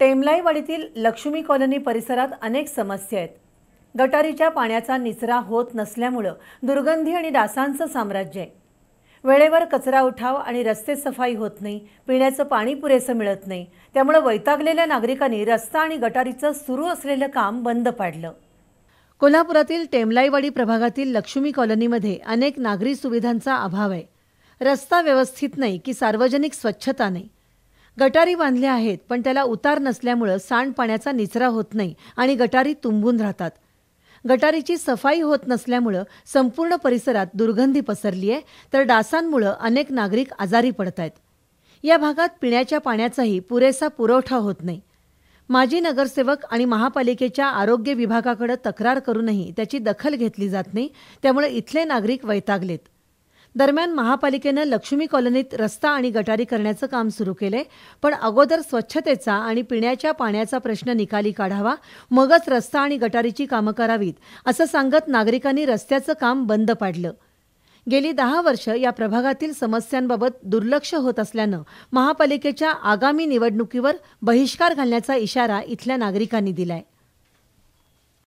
टेमलाईवाडीतील Lakshmi colony परिसरात अनेक समस्या आहेत. गटारीच्या पाण्याचा निचरा होत नसल्यामुळं दुर्गंधी आणि डासांचं साम्राज्य आहे. वेळेवर कचरा उठाव आणि रस्ते सफाई होत नाही पिण्याचं पाणी पुरेसं मिळत नाही त्यामुळं वैतागलेल्या नागरिकांनी रस्ता आणि गटारीचं सुरू असलेलं काम बंद पाडलं. कोल्हापुरातील टेमलाईवाडी प्रभागातील लक्ष्मी कॉलनीमध्ये अनेक नागरी सुविधांचा अभाव आहे. रस्ता व्यवस्थित नाही की सार्वजनिक स्वच्छता नाही. गटारी बांधल्या आहेत पण त्याला उतार नसल्यामुळं सांडपाण्याचा निचरा होत नाही आणि गटारी तुंबून राहतात. गटारीची सफाई होत नसल्यामुळं संपूर्ण परिसरात दुर्गंधी पसरली आहे तर डासांमुळं अनेक नागरिक आजारी पडत आहेत या भागात पिण्याच्या पाण्याचाही पुरेसा पुरवठा होत नाही. माजी नगरसेवक आणि महापालिकेच्या आरोग्य विभागाकडे तक्रार करूनही त्याची दखल घेतली जात नाही त्यामुळे इथले नागरिक वैतागलेत. दरम्यान महापालिकेनं लक्ष्मी कॉलनीत रस्ता आणि गटारी करण्याचं काम सुरू केलंय. पण अगोदर स्वच्छतेचा आणि पिण्याच्या पाण्याचा प्रश्न निकाली काढावा मगच रस्ता आणि गटारीची कामं करावीत असं सांगत नागरिकांनी रस्त्याचं काम बंद पाडलं. गेली दहा वर्ष या प्रभागातील समस्यांबाबत दुर्लक्ष होत असल्यानं महापालिकेच्या आगामी निवडणुकीवर बहिष्कार घालण्याचा इशारा इथल्या नागरिकांनी दिलाय.